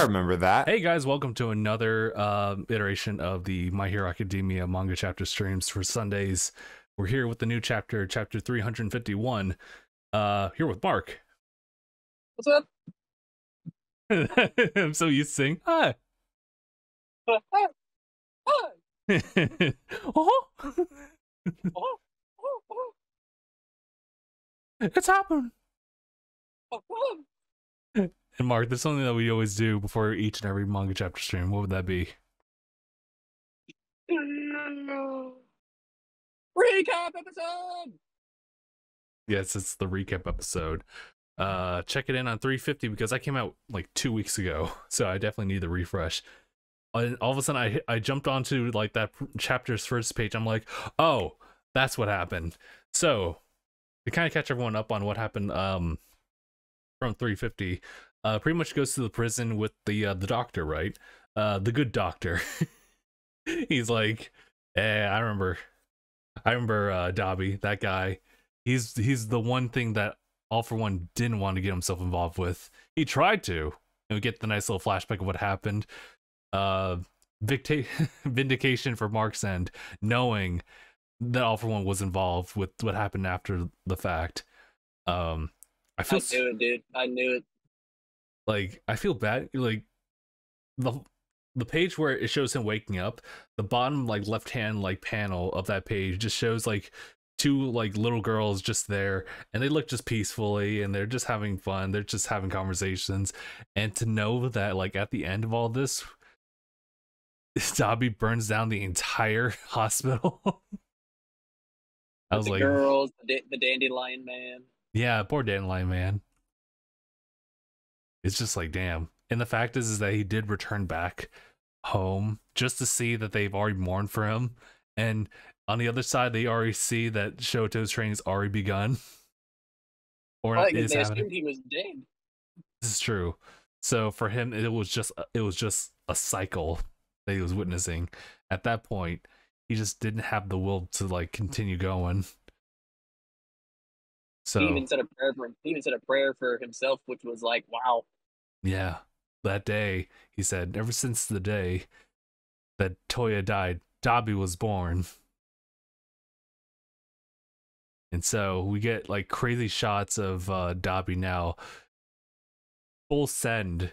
I remember that. Hey guys, welcome to another uh, iteration of the My Hero Academia manga chapter streams for Sundays. We're here with the new chapter, chapter 351. Uh, here with Mark. What's up? I'm so used to saying hi. Hi. oh, Oh, oh, oh, it's happened. And Mark, there's something that we always do before each and every manga chapter stream. What would that be? Recap episode. Yes, it's the recap episode. Uh, check it in on 350 because I came out like two weeks ago, so I definitely need the refresh. And all of a sudden, I I jumped onto like that chapter's first page. I'm like, oh, that's what happened. So to kind of catch everyone up on what happened, um, from 350, uh, pretty much goes to the prison with the uh, the doctor, right? Uh, the good doctor. He's like, eh, I remember, I remember uh, Dabi, that guy he's he's the one thing that all for one didn't want to get himself involved with he tried to and we get the nice little flashback of what happened uh victa- vindication for mark's end knowing that all for one was involved with what happened after the fact um i I feel s- knew it, dude. I knew it. Like I feel bad like the the page where it shows him waking up the bottom like left hand like panel of that page just shows like two like little girls just there and they look just peacefully and they're just having fun they're just having conversations and to know that like at the end of all this Dabi burns down the entire hospital I was the like girls, the, da- the dandelion man. yeah, poor Dandelion man. It's just like damn. And the fact is, is that he did return back home just to see that they've already mourned for him, and on the other side, they already see that Shoto's training's already begun, or oh, think is they assumed he was dead. This is true. So for him, it was just uh, it was just a cycle that he was witnessing. At that point, he just didn't have the will to like continue going. So He even said a prayer for. He even said a prayer for himself, which was like, wow. Yeah, that day, he said, ever since the day that Toya died, Dabi was born. And so we get like crazy shots of uh, Dabi now, full send.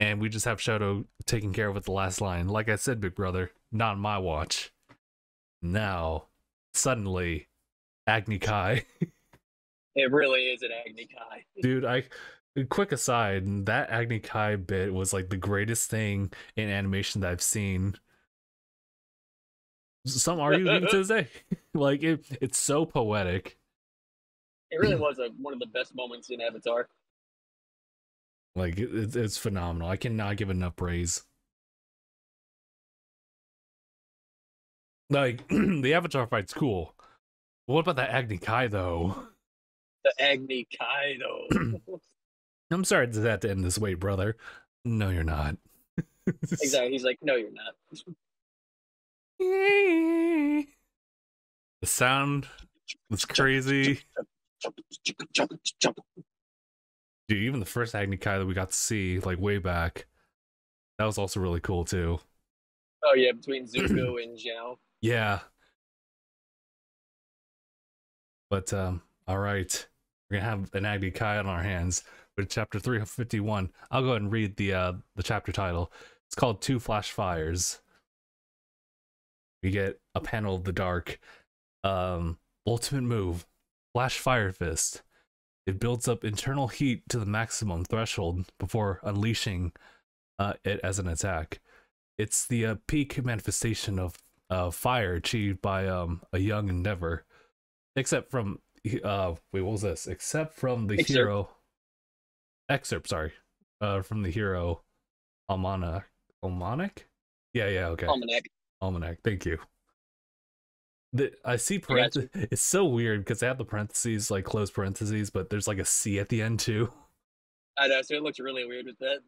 And we just have Shoto taking care of it the last line. Like I said, Big Brother, not on my watch. Now, suddenly, Agni Kai. It really is an Agni Kai. dude i quick aside that agni kai bit was like the greatest thing in animation that i've seen some argue even to this day like it, it's so poetic It really was a, one of the best moments in Avatar. like it, it's- it's phenomenal i cannot give enough praise like the avatar fight's cool what about that agni kai though The Agni Kai, though. i'm sorry to have to end this way brother no you're not exactly. He's like, no, you're not. The sound was crazy. Dude, even the first Agni Kai that we got to see, like way back, that was also really cool too. Oh yeah, between Zuko and Zhao. Yeah. But um, all right. We're gonna have an Agni Kai on our hands with chapter 351. I'll go ahead and read the uh the chapter title. It's called Two Flash Fires. We get a panel of the dark. Um ultimate move. Flash Fire Fist. It builds up internal heat to the maximum threshold before unleashing uh, it as an attack. It's the uh, peak manifestation of uh, fire achieved by um, a young endeavor. Except from uh, wait, what was this? Except from the Excerpt. hero excerpt. Sorry, uh, from the hero Almanac. Almanac? Yeah, yeah, okay. Almanac. Almanac. Thank you. The, I see I parentheses. It's so weird because they have the parentheses, like close parentheses, but there's like a C at the end too. I know, so it looks really weird with that.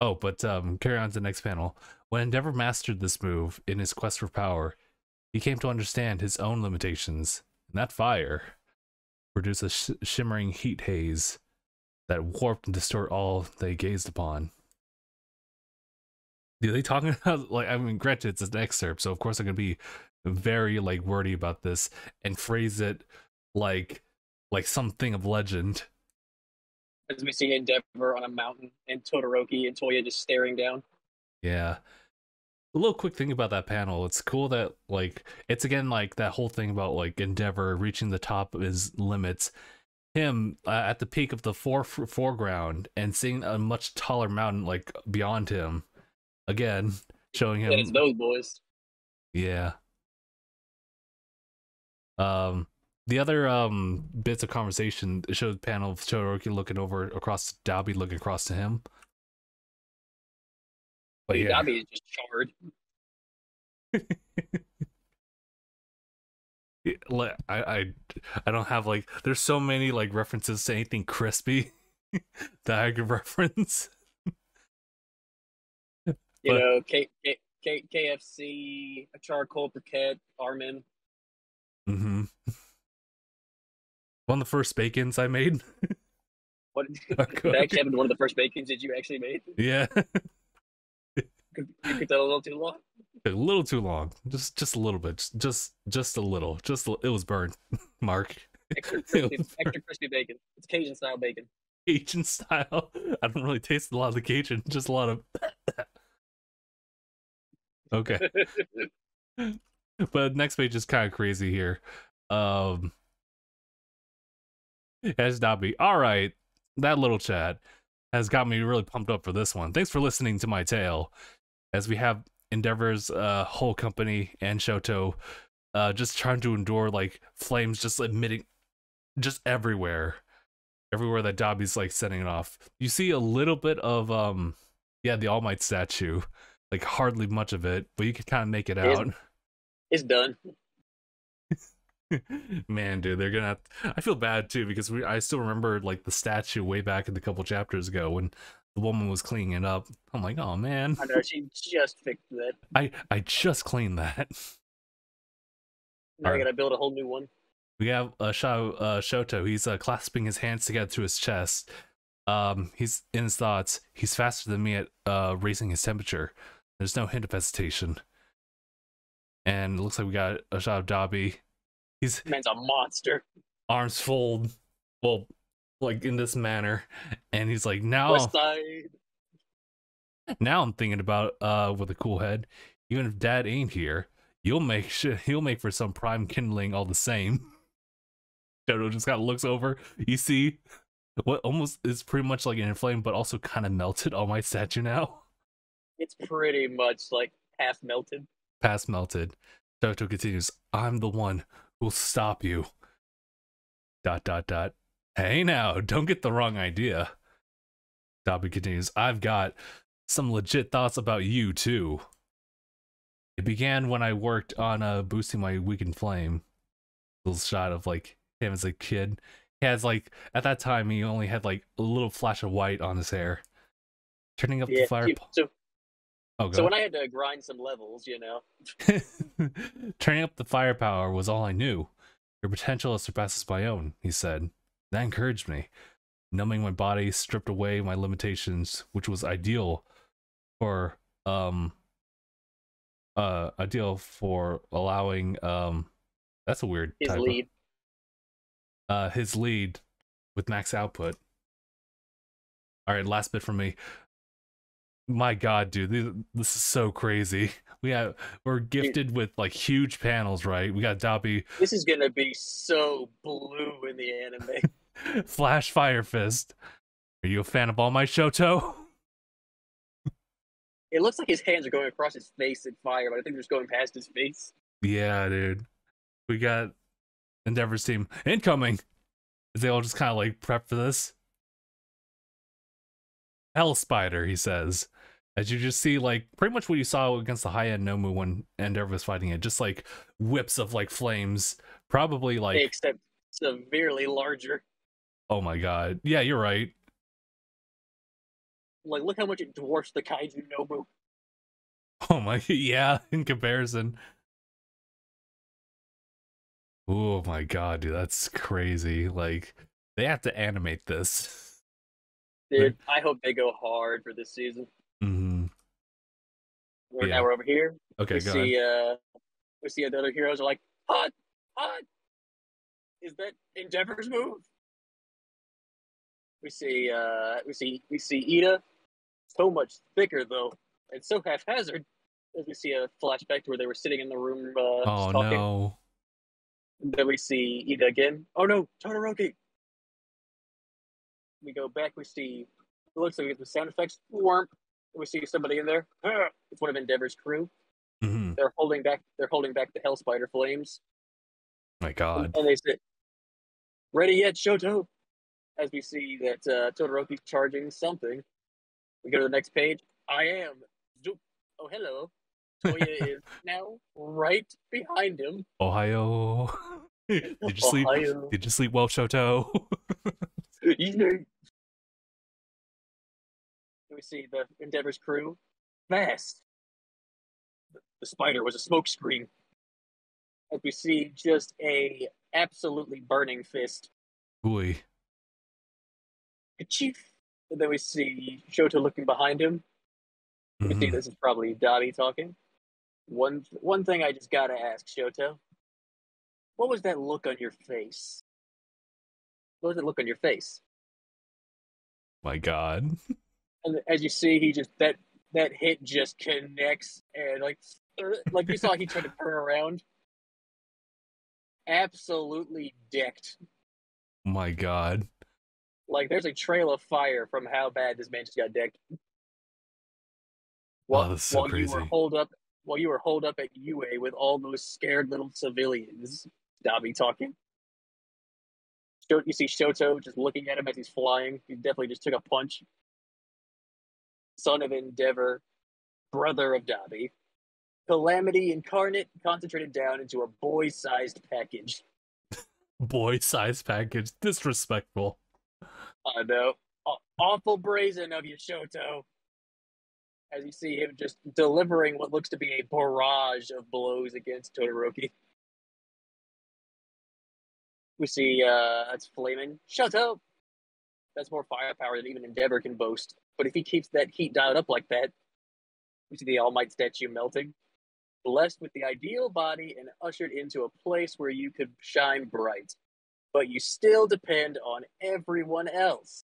Oh, but um, carry on to the next panel. When Endeavor mastered this move in his quest for power, he came to understand his own limitations, and that fire produced a sh- shimmering heat haze that warped and distorted all they gazed upon. Are they talking about like I mean granted it's an excerpt, so of course I'm gonna be very like wordy about this and phrase it like like something of legend. As we see Endeavor on a mountain and Todoroki and Toya just staring down. Yeah. A little quick thing about that panel. It's cool that like it's again like that whole thing about like Endeavor reaching the top of his limits. Him uh, at the peak of the fore- foreground and seeing a much taller mountain like beyond him. Again, showing him. It's those boys. Yeah. Um, the other um bits of conversation showed the panel of Todoroki looking over across Dabi, looking across to him. But Dude, yeah, Dabi is just charred. I, I I don't have like there's so many like references to anything crispy that I could reference. You But- know, K, K, K, KFC, a charcoal briquette, Armin. hmm One of the first bacons I made. What that actually happened one of the first bacons that you actually made? yeah, you a little too long? a little too long. Just just a little bit. Just just, a little. Just a- it was burned. Mark. Extra crispy, extra crispy bacon. It's Cajun style bacon. Cajun style. I don't really taste a lot of the Cajun, just a lot of. okay, but next page is kind of crazy here. Um, has Dabi. All right, that little chat has got me really pumped up for this one. Thanks for listening to my tale, as we have Endeavor's uh, whole company and Shoto, uh, just trying to endure like flames just emitting, just everywhere everywhere that Dabi's like setting it off. You see a little bit of um yeah, the All Might statue. Like hardly much of it, but you can kind of make it out. It's done. Man, dude, they're gonna have I feel bad too because we I still remember like the statue way back in the couple chapters ago when the woman was cleaning it up. I'm like, oh man. I know she just fixed that. I I just cleaned that. Now I Alright. gotta build a whole new one. We have uh, Shao, uh, Shoto. He's uh, clasping his hands together to his chest. Um, he's in his thoughts. He's faster than me at uh, raising his temperature. There's no hint of hesitation. And it looks like we got a shot of Dabi. He's Man's a monster. arms fold, well, like in this manner, and he's like, now, now I'm thinking about uh with a cool head. Even if Dad ain't here, you'll make sure he'll make for some prime kindling all the same. Shoto just kind of looks over. You see what almost is pretty much like an inflamed, but also kind of melted on my statue now. It's pretty much like half melted. Past melted. Shoto continues, I'm the one who'll stop you. Dot dot dot. Hey now, don't get the wrong idea. Dabi continues, I've got some legit thoughts about you too. It began when I worked on uh boosting my weakened flame. Little shot of like him as a kid. He has like at that time he only had like a little flash of white on his hair. Turning up Yeah. the fire. So, oh, so when I had to grind some levels, you know, Turning up the firepower was all I knew. Your potential surpasses my own, he said. That encouraged me. Numbing my body stripped away my limitations, which was ideal for um uh ideal for allowing um that's a weird his lead. uh his lead with max output. All right, last bit from me. My god, dude, this, this is so crazy. We have we're gifted with like huge panels, right? We got Dabi This is gonna be so blue in the anime. Flash Fire Fist. Are you a fan of All My Shoto? it looks like his hands are going across his face in fire, but I think they're just going past his face. Yeah, dude. We got Endeavor's team incoming. They all just kind of like prep for this. Hell Spider, he says. As you just see, like, pretty much what you saw against the high end Nomu when Endeavor was fighting it. Just like whips of like flames. Probably like, except severely larger. Oh my god. Yeah, you're right. Like, look how much it dwarfs the Kaiju Nomu. Oh my, yeah, in comparison. Oh my god, dude, that's crazy. Like, they have to animate this. Dude, I hope they go hard for this season. Mm-hmm. We're, Yeah. Now we're over here. Okay, we go see ahead. uh we see the other heroes are like, hot, hot. Is that Endeavor's move? We see uh we see we see Ida so much thicker though, and so haphazard. As we see a flashback to where they were sitting in the room uh Oh talking. no. Then we see Ida again. Oh no, Todoroki. We go back, we see it looks like we get the sound effects. Warmp. We see somebody in there. It's one of Endeavor's crew. hmm They're holding back they're holding back the Hell Spider flames. My God. And they say, Ready yet, Shoto? As we see that uh, Todoroki's charging something. We go to the next page. I am. Zoop. Oh, hello. Toya is now right behind him. Ohio. Did you sleep? Ohio. Did you sleep well, Shoto? We see the Endeavor's crew. Fast. The spider was a smokescreen. As we see just a absolutely burning fist. Ooh. Chief. And then we see Shoto looking behind him. We see Mhm. this is probably Dottie talking. One one thing I just gotta ask, Shoto. What was that look on your face? What was that look on your face? My God. And as you see, he just that that hit just connects and like er, like you saw he tried to turn around. Absolutely decked. My God. Like there's a trail of fire from how bad this man just got decked. Oh, while, that's so while you were crazy. holed up while you were holed up at UA with all those scared little civilians. Dabi talking. You see Shoto just looking at him as he's flying. He definitely just took a punch. Son of Endeavor, brother of Dabi. Calamity incarnate concentrated down into a boy-sized package. boy sized package. Disrespectful. I know. Awful brazen of you, Shoto. As you see him just delivering what looks to be a barrage of blows against Todoroki. We see uh that's Flamin. Shoto! That's more firepower than even Endeavor can boast. But if he keeps that heat dialed up like that, we see the All Might statue melting. Blessed with the ideal body and ushered into a place where you could shine bright. But you still depend on everyone else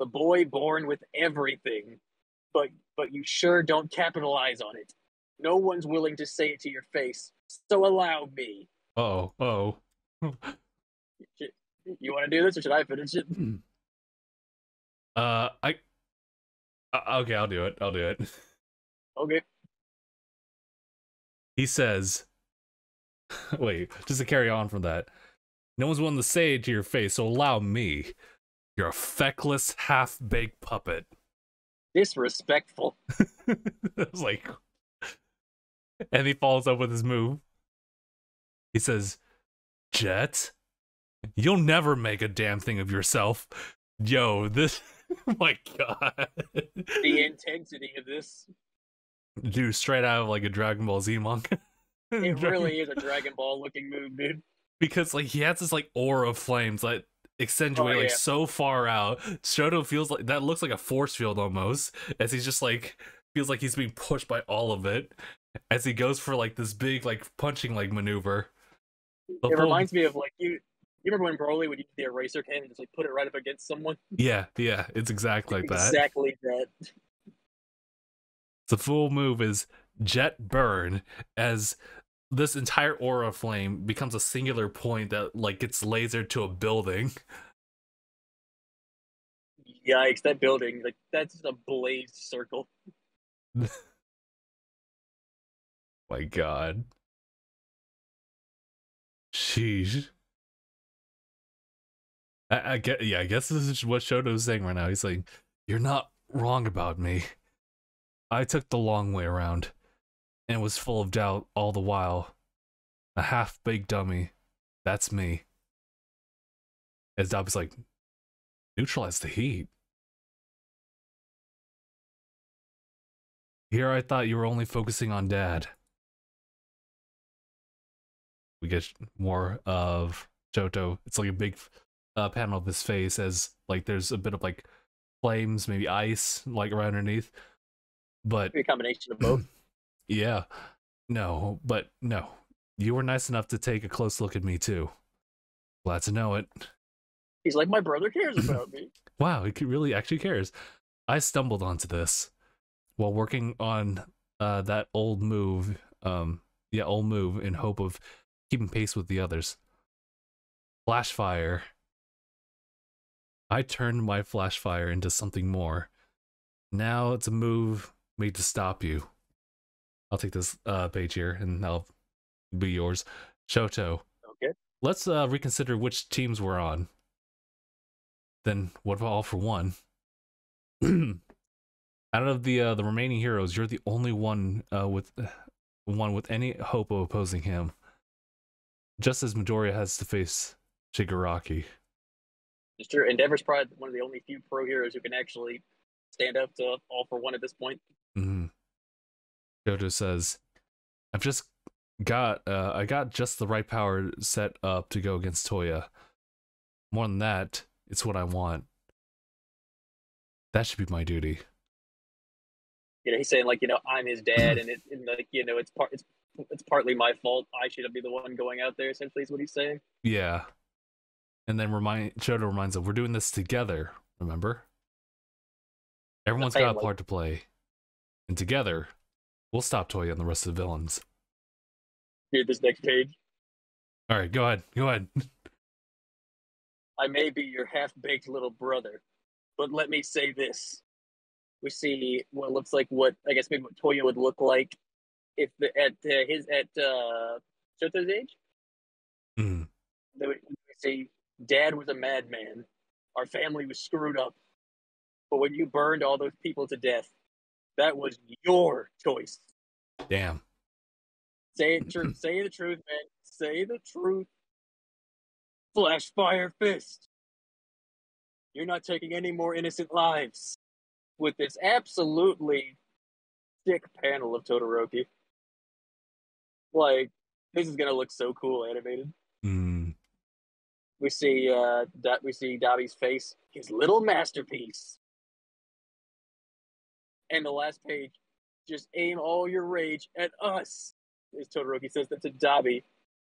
the boy born with everything, but but you sure don't capitalize on it. No one's willing to say it to your face, so allow me. Oh, oh. You want to do this, or should I finish it? Uh, I. uh, Okay, I'll do it. I'll do it. Okay. He says, wait, just to carry on from that. No one's willing to say it to your face, so allow me. You're a feckless, half baked puppet. Disrespectful. I was like, and he follows up with his move. He says, Jet, you'll never make a damn thing of yourself. Yo, this, oh my god. The intensity of this. Dude, straight out of like a Dragon Ball Z manga. It really is a Dragon Ball looking move, dude. Because like he has this like aura of flames that accentuate Oh, like so far out. Shoto feels like that looks like a force field almost, as he's just like feels like he's being pushed by all of it as he goes for like this big like punching like maneuver. The It full- reminds me of like you. You remember when Broly would use the eraser pen and just like put it right up against someone? Yeah, yeah, it's exactly like that. Exactly that. The full move is Jet Burn as this entire aura flame becomes a singular point that like gets lasered to a building. Yikes! That building, like that's just a blazed circle. My god. Sheesh. I, I get yeah, I guess this is what Shoto's saying right now. He's like, You're not wrong about me. I took the long way around and was full of doubt all the while. A half baked dummy. That's me. As Dabi's like, neutralize the heat. Here I thought you were only focusing on dad. We get more of Shoto. It's like a big uh, panel of his face as like there's a bit of like flames, maybe ice, like right underneath. But a combination of both. yeah, no, but no, you were nice enough to take a close look at me too. Glad to know it. He's like, my brother cares about me. Wow, he really actually cares. I stumbled onto this while working on uh, that old move, um, yeah, old move in hope of keeping pace with the others. Flash fire. I turned my flash fire into something more. Now it's a move made to stop you. I'll take this uh, page here and that'll be yours. Shoto, Okay. let's uh, reconsider which teams we're on. Then what about all for one? Out of the uh, the remaining heroes, you're the only one uh, with one with any hope of opposing him. Just as Midoriya has to face Shigaraki. It's true. Endeavor's probably one of the only few pro heroes who can actually stand up to all for one at this point. Mm-hmm. Jojo says, "I've just got uh, I got just the right power set up to go against Toya. More than that, it's what I want. That should be my duty." You know, he's saying like, you know, I'm his dad, and it, and like, you know, it's part, it's, it's partly my fault. I should be the one going out there. Essentially, is what he's saying. Yeah. And then remind Shoto reminds them we're doing this together. Remember, everyone's got a part to play, and together, we'll stop Toya and the rest of the villains. Read this next page. All right, go ahead. Go ahead. I may be your half-baked little brother, but let me say this: we see what looks like what I guess maybe what Toya would look like if the at uh, his at uh, Shoto's age. Mm, They would we say, "Dad was a madman. Our family was screwed up. But when you burned all those people to death, that was your choice. damn. Say it true. say the truth, man. Say the truth. Flash fire fist. You're not taking any more innocent lives with this absolutely sick panel of Todoroki. Like, this is gonna look so cool animated. Mm, We see uh we see Dabi's face, his little masterpiece. And the last page, just aim all your rage at us. As Todoroki says that to Dabi,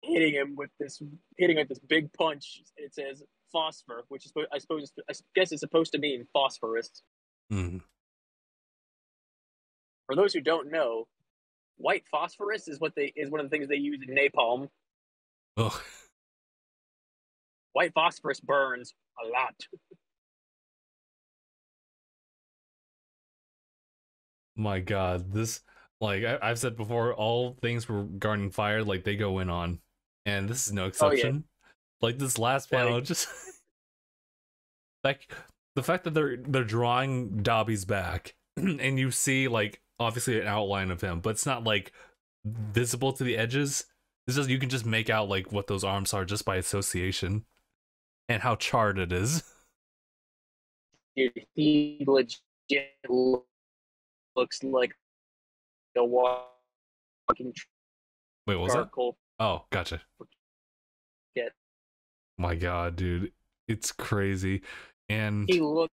hitting him with this hitting him with this big punch. It says phosphor, which is I suppose I guess it's supposed to mean phosphorus. mm. For those who don't know, white phosphorus is what they is one of the things they use in napalm. Oh, White phosphorus burns a lot. My God, this like I, I've said before, all things were regarding fire, like they go in on, and this is no oh, exception. Like this last Like- panel, just like the fact that they're they're drawing Dabi's back, and you see like obviously an outline of him, but it's not like visible to the edges. It's just you can just make out like what those arms are just by association, and how charred it is. Dude, he legit looks like a walking Wait, what was that? charcoal. Oh, gotcha. Yeah. My God, dude, it's crazy, and He looks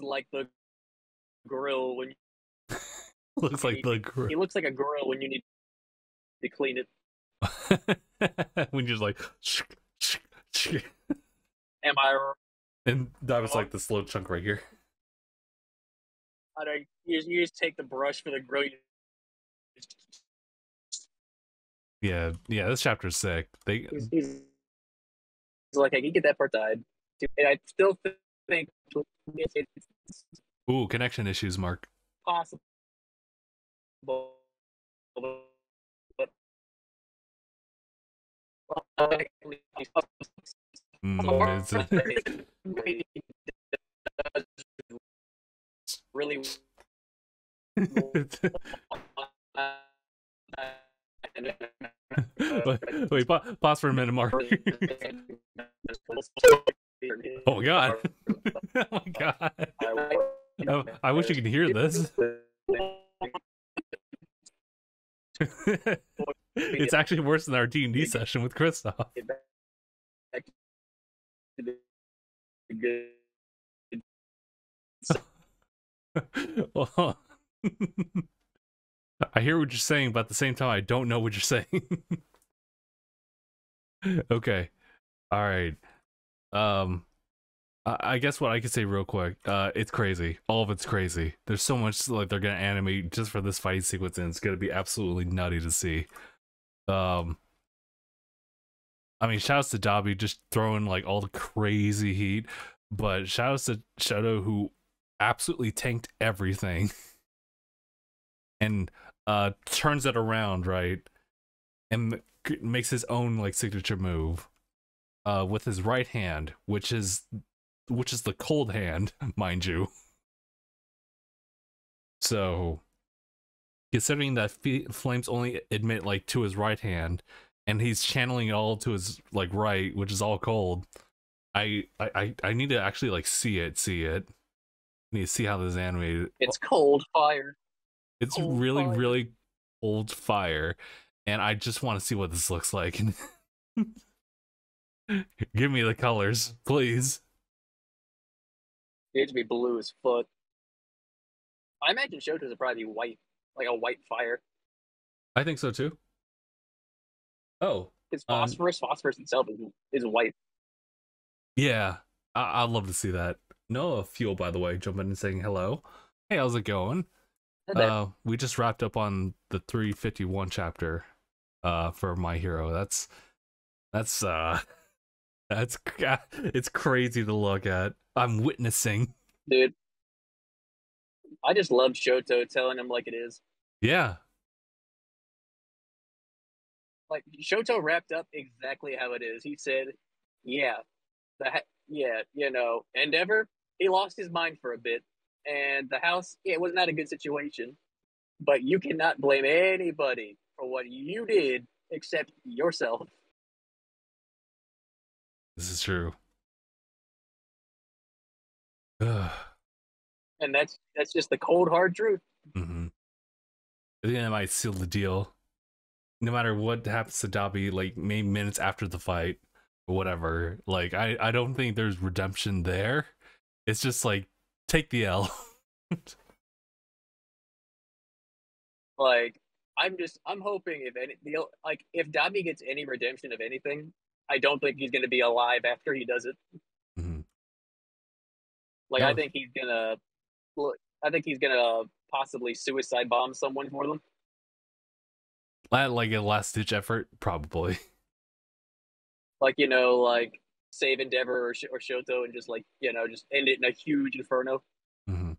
like the grill when You... looks like the gr- he looks like a grill when you need to clean it. when you're just like, Am I? and that was like the slow chunk right here. I don't. You just, you just take the brush for the grill. Yeah, yeah, this chapter's sick. They he's, he's, like I can get that part died. And I still think ooh connection issues, Mark. possible. But Mm, really wait, pa- pause for a minute, Mark. Oh, oh my god! oh my god! Oh, I wish you could hear this. it's actually worse than our D and D session with Kristoff. I hear what you're saying, but at the same time, I don't know what you're saying. okay, all right. Um, I, I guess what I could say real quick, uh, it's crazy. All of it's crazy. There's so much like they're gonna animate just for this fight sequence, and it's gonna be absolutely nutty to see. Um, I mean, shouts to Dabi just throwing like all the crazy heat, but shouts to Shoto who absolutely tanked everything. And uh turns it around right and makes his own like signature move uh with his right hand which is which is the cold hand mind you. So considering that flames only admit like to his right hand and he's channeling it all to his like right which is all cold i i i need to actually like see it see it To see how this is animated It's cold fire. it's cold really fire. really cold fire and i just want to see what this looks like give me the colors please It needs to be blue as fuck. I imagine Shoto's would probably be white, like a white fire. i think so too oh It's Um, phosphorus. phosphorus itself is, is white. yeah I- i'd love to see that noah fuel by the way jumping in and saying hello hey how's it going Uh, we just wrapped up on the 351 chapter uh for my hero. That's that's uh that's it's crazy to look at. I'm witnessing. Dude, I just love Shoto telling him like it is. Yeah. Like Shoto wrapped up exactly how it is. He said, "Yeah, the ha- yeah, you know, Endeavor. He lost his mind for a bit, and the house. Yeah, it was not a good situation, but you cannot blame anybody for what you did except yourself." This is true. Ugh. And that's that's just the cold hard truth. hmm I think that might seal the deal. No matter what happens to Dabi, like maybe minutes after the fight or whatever, like I, I don't think there's redemption there. It's just like take the L. Like I'm just I'm hoping if any the like if Dabi gets any redemption of anything, I don't think he's going to be alive after he does it. Mhm. Like I think he's gonna, look, I think he's gonna possibly suicide bomb someone for them. Like a last ditch effort, probably. Like you know, like save Endeavor or, Sh- or Shoto and just like you know just end it in a huge inferno. hmm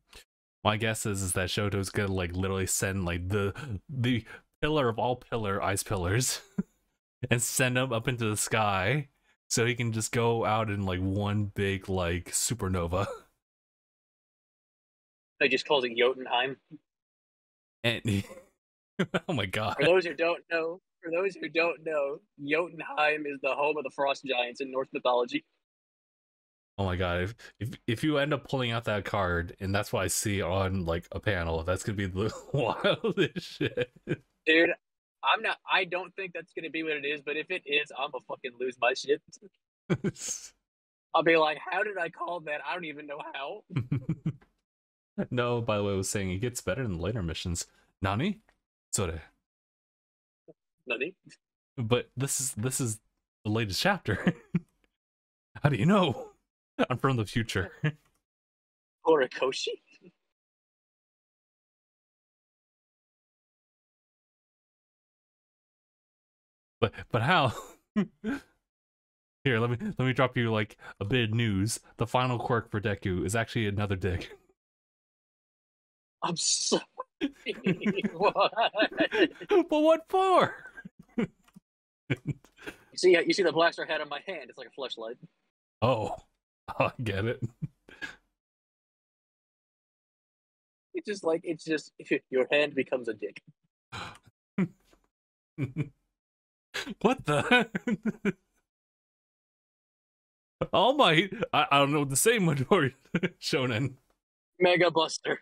My guess is is that Shoto's gonna like literally send like the the pillar of all pillar ice pillars and send them up into the sky so he can just go out in like one big like supernova. They just called it Jotunheim. And oh my god. For those who don't know, for those who don't know, Jotunheim is the home of the frost giants in Norse mythology. Oh my god. If if if you end up pulling out that card and that's what I see on like a panel, that's gonna be the wildest shit. Dude, I'm not. I don't think that's gonna be what it is. But if it is, I'm gonna fucking lose my shit. I'll be like, how did I call that? I don't even know how. no, by the way, I was saying it gets better in the later missions. Nani? Sore. Nani? But this is this is the latest chapter. How do you know? I'm from the future. Horikoshi? but but how? Here, let me let me drop you like a bit of news. The final quirk for Deku is actually another dick. I'm sorry. what? but what for? You see, you see the blaster head on my hand. It's like a flashlight. Oh, I get it. It's just like it's just your hand becomes a dick. what the? All Might. I, I don't know what to say much more. Shonen. Mega Buster,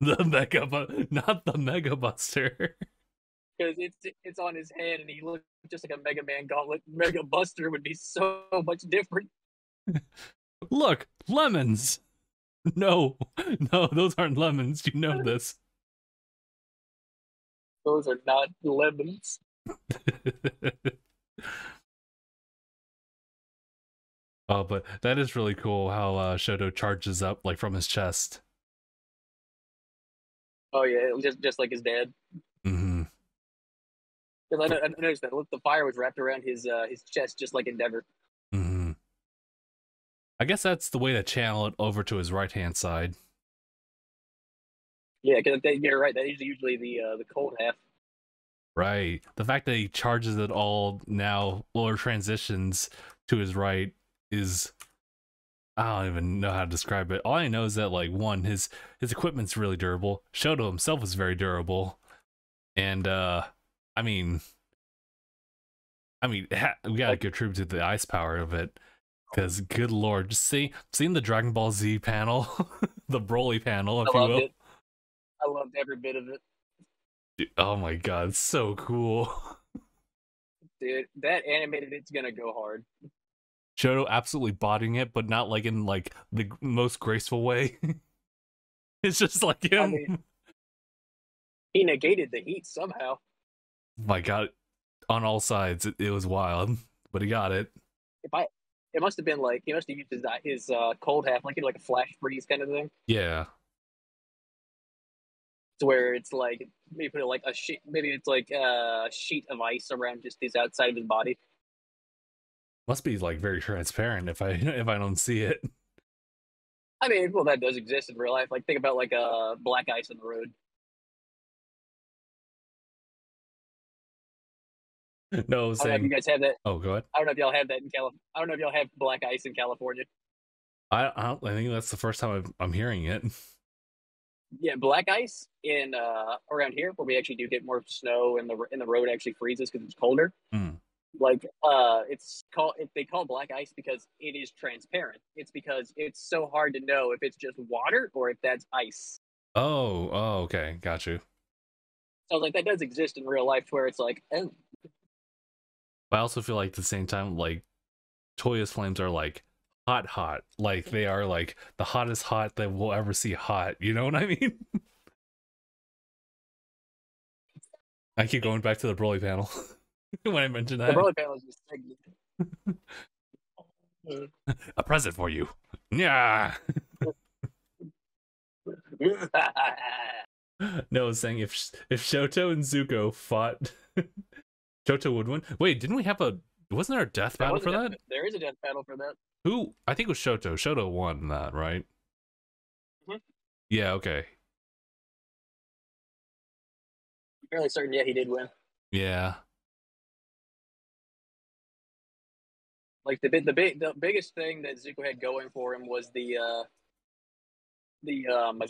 The Mega, Bu- not the Mega Buster. Because it's it's on his hand and he looks just like a Mega Man gauntlet. Mega Buster would be so much different. Look, lemons. No, no, those aren't lemons. You know this. Those are not lemons. oh, but that is really cool how uh, Shoto charges up like from his chest. Oh yeah, just just like his dad. Because I, I noticed that look, the fire was wrapped around his uh, his chest, just like Endeavor. hmm I guess that's the way to channel it over to his right hand side. Yeah, because you're right. That is usually the uh, the cold half. Right. The fact that he charges it all now or transitions to his right is I don't even know how to describe it. All I know is that like one, his his equipment's really durable. Shoto himself is very durable. And uh I mean I mean ha- we gotta give tribute to the ice power of it. Cause good lord, just see seeing the Dragon Ball Z panel, the Broly panel, if I you will. it. I loved every bit of it, Dude, oh my god, so cool. dude. That animated it's gonna go hard. Shoto absolutely bodying it, but not like in like the most graceful way. it's just like him. I mean- He negated the heat somehow. My God, on all sides, it, it was wild, but he got it. If I, it must have been like he must have used his his uh, cold half, like you know, like a flash freeze kind of thing. Yeah, to where it's like maybe put it like a sheet maybe it's like a sheet of ice around just his outside of his body must be like very transparent if I if I don't see it. i mean well that does exist in real life like think about like uh black ice on the road No, i don't know if you guys have that Oh, go ahead. i don't know if y'all have that in Cali- i don't know if y'all have black ice in california I I, don't, I think that's the first time I'm, I'm hearing it. yeah black ice in uh around here where we actually do get more snow and the and the road actually freezes because it's colder Hmm. like uh it's called it, they call black ice because it is transparent it's because it's so hard to know if it's just water or if that's ice Oh, oh, okay, got you. So I was like, that does exist in real life, where it's like, oh, But I also feel like at the same time, like Toya's flames are like hot, hot. Like they are like the hottest hot that we'll ever see hot. You know what I mean? I keep going back to the Broly panel when I mentioned that. the. Broly panel is just A present for you. Yeah. No, I was saying if if Shoto and Zuko fought, Shoto would win. Wait, didn't we have a? Wasn't there a death There battle for death- that? There is a death battle for that. Who? I think it was Shoto. Shoto won that, right? Mhm. Yeah. Okay. Fairly certain, yeah, he did win. Yeah. Like the big, the big, the biggest thing that Zuko had going for him was the, uh, the um,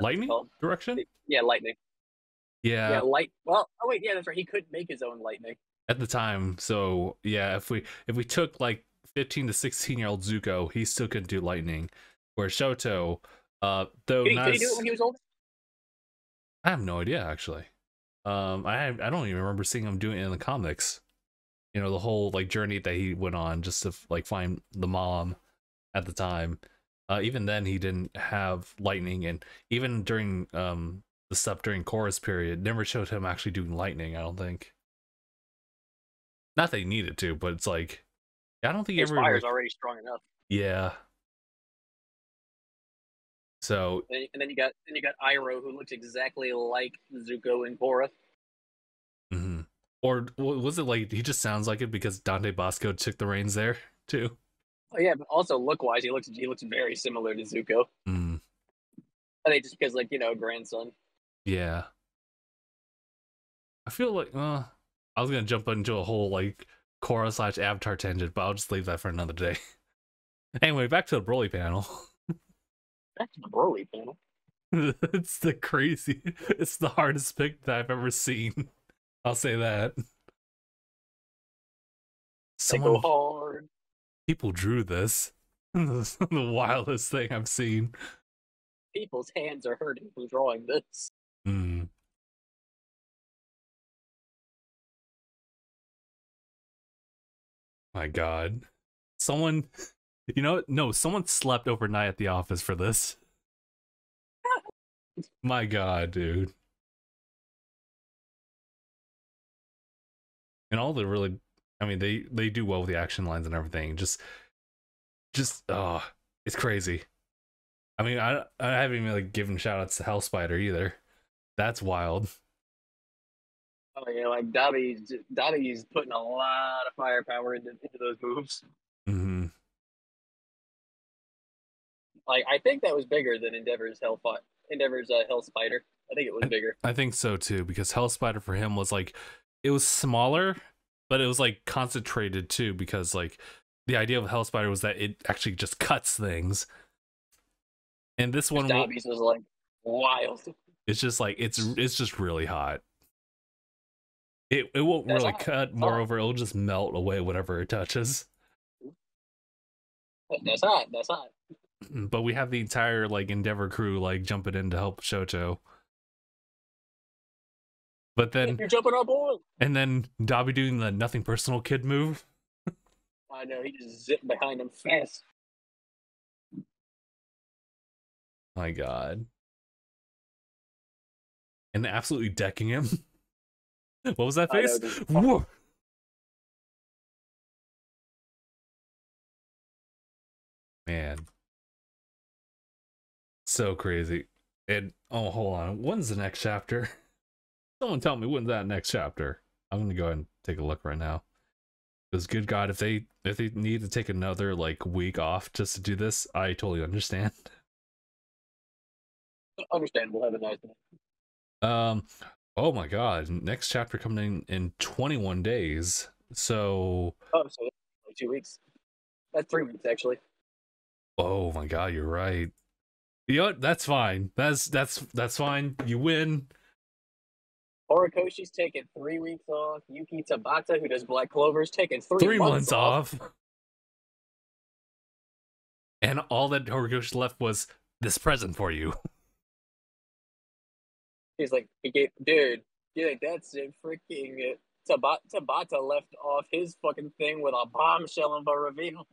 Lightning direction. Yeah, lightning. Yeah. Yeah, light. Well, oh wait, yeah, that's right. He couldn't make his own lightning. At the time, so yeah, if we if we took like fifteen to sixteen year old Zuko, he still couldn't do lightning. Where Shoto, uh, though Could he, could he do it when he was older? I have no idea actually. Um, I I don't even remember seeing him doing it in the comics. You know, the whole like journey that he went on just to like find the mom at the time. Uh, even then, he didn't have lightning, and even during um the stuff during chorus period, never showed him actually doing lightning. I don't think. Not that he needed to, but it's like I don't think His ever. fire's like- already strong enough. yeah. So And, and then you got then you got Iroh, who looks exactly like Zuko and Korra. hmm Or was it like he just sounds like it because Dante Bosco took the reins there too? Oh yeah, but also look wise, he looks he looks very similar to Zuko. Mm, I think just because like you know grandson. Yeah. I feel like uh, I was gonna jump into a whole like Korra slash Avatar tangent, but I'll just leave that for another day. anyway, back to the Broly panel. Back to the Broly panel. it's the crazy. It's the hardest pick that I've ever seen. I'll say that. Someone, hard. people drew this. the wildest thing I've seen. People's hands are hurting from drawing this. Mm. My God. Someone, you know, no, someone slept overnight at the office for this. My god, dude. And all the really I mean they they do well with the action lines and everything. Just just oh, it's crazy. I mean, I I haven't even like given shout outs to Hell Spider either. That's wild. Oh, know, like Dabi's Dabi's putting a lot of firepower into, into those moves. Mm hmm Like I think that was bigger than Endeavor's Hell Fi- Endeavor's uh, Hell Spider. I think it was bigger. I think so too, because Hell Spider for him was like it was smaller, but it was like concentrated too, because like the idea of Hell Spider was that it actually just cuts things. And this one, Dabi's was like wild. It's just like it's it's just really hot. It it won't That's really hot. cut. Moreover, it'll just melt away whatever it touches. That's hot. That's hot. Mm, but we have the entire like Endeavor crew like jumping in to help Shoto. But then You're jumping on board. and then Dabi doing the nothing personal kid move. I know he just zipped behind him fast. My God. And absolutely decking him. what was that face? Whoa. Man. So crazy. And oh hold on. When's the next chapter? Someone tell me when's that next chapter. I'm gonna go ahead and take a look right now. Because good God, if they if they need to take another like week off just to do this, I totally understand. Understandable. Have a nice day. Um, oh my god, next chapter coming in in 21 days. So, Oh, so like two weeks. That's three weeks actually. oh my god, you're right. You know what? That's fine. That's that's that's fine. You win. Horikoshi's taking three weeks off. Yuki Tabata, who does Black Clover's taking three, Three months off. And all that Horikoshi left was this present for you. He's like, he gave, dude, you think that's it? Freaking uh, Tabata, Tabata left off his fucking thing with a bombshell of a reveal.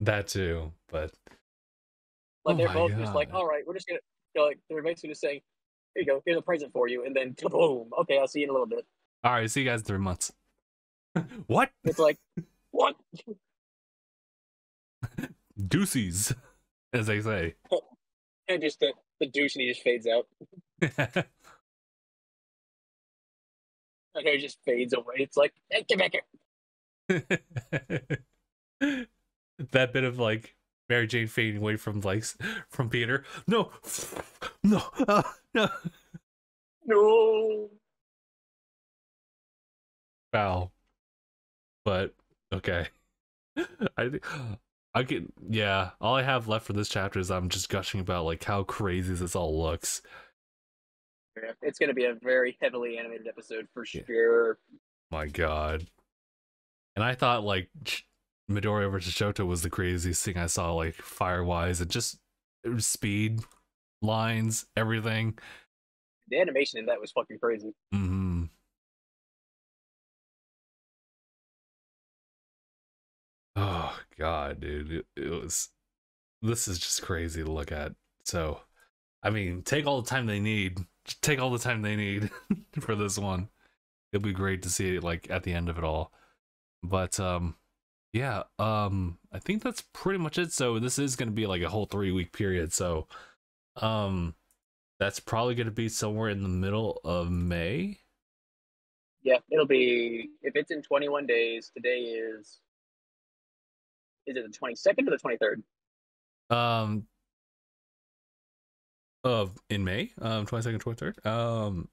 That too, but Like Oh they're both just like, all right, we're just gonna, you know, like they're basically just saying, here you go, here's a present for you, and then boom, okay, I'll see you in a little bit. all right, see you guys in three months. what? It's like, what? Deuces, as they say. And just the the douche, and he just fades out. And he just fades away. It's like, hey, get back here. that bit of like Mary Jane fading away from like from Peter. No, no, uh, no. No. Foul. But okay. I think I could. Yeah, all I have left for this chapter is I'm just gushing about like how crazy this all looks. Yeah, It's gonna be a very heavily animated episode for Yeah. sure. My God. And I thought like Midoriya versus Shoto was the craziest thing I saw, like fire wise and just speed, lines, everything. The animation in that was fucking crazy. Mm-hmm. Oh God, dude, it, it was. This is just crazy to look at. So, I mean, take all the time they need. Just take all the time they need for this one. It'll be great to see it like at the end of it all. But um, yeah, um, I think that's pretty much it. So this is gonna be like a whole three week period. So, um, that's probably gonna be somewhere in the middle of May. Yeah, it'll be if it's in 21 days. Today is is it the 22nd or the 23rd? um of in may um 22nd 23rd um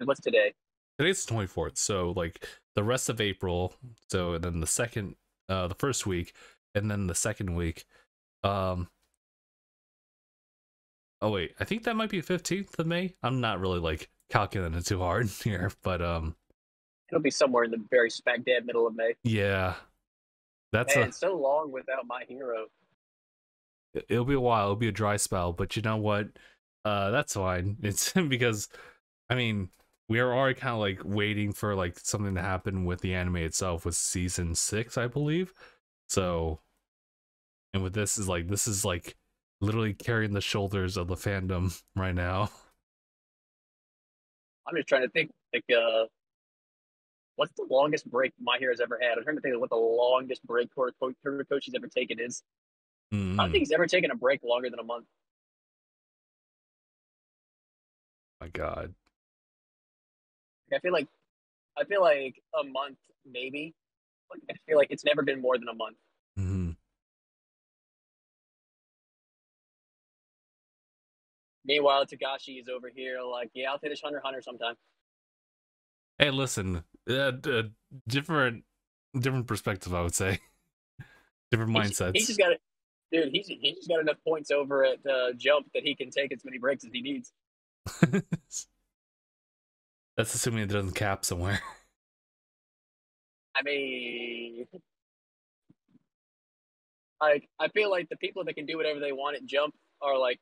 And what's today? today's the 24th so like the rest of april so and then the second uh the first week and then the second week um oh wait i think that might be 15th of may i'm not really like calculating it too hard here but um It'll be somewhere in the very smack dab middle of May. yeah that's Man, a so long without my hero. It'll be a while it'll be a dry spell but you know what uh that's fine it's because i mean we are already kind of like waiting for like something to happen with the anime itself with season six i believe so and with this is like this is like literally carrying the shoulders of the fandom right now. I'm just trying to think like uh what's the longest break My Hero's ever had? I'm trying to think of what the longest break Horikoshi's ever taken is. Mm. I don't think he's ever taken a break longer than a month. My God. I feel like I feel like a month maybe. Like I feel like it's never been more than a month. Mm-hmm. Meanwhile, Togashi is over here like, yeah, I'll finish Hunter Hunter sometime. Hey, listen, uh, uh, different, different perspective. I would say, different He's- mindsets. He's just got it, dude. He's he's got enough points over at uh, Jump that he can take as many breaks as he needs. That's assuming it doesn't cap somewhere. I mean, like I feel like the people that can do whatever they want at Jump are like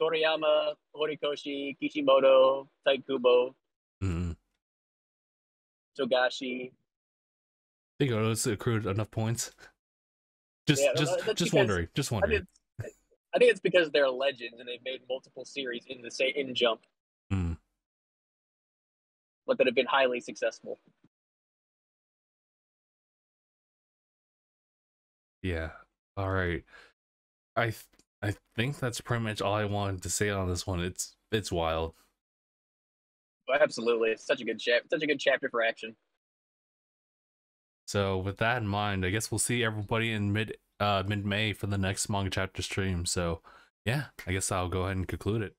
Toriyama, Horikoshi, Kishimoto, Tite Kubo, mm Togashi. Think Oda's accrued enough points. Just, Yeah, just, just because- wondering. Just I wondering. think, I think it's because they're legends and they've made multiple series in the same in Jump, Mm. but that have been highly successful. Yeah. All right. I, th- I think that's pretty much all I wanted to say on this one. It's, it's wild. Absolutely, it's such a good chap, such a good chapter for action. So with that in mind, I guess we'll see everybody in mid uh mid May for the next manga chapter stream. So yeah, I guess I'll go ahead and conclude it.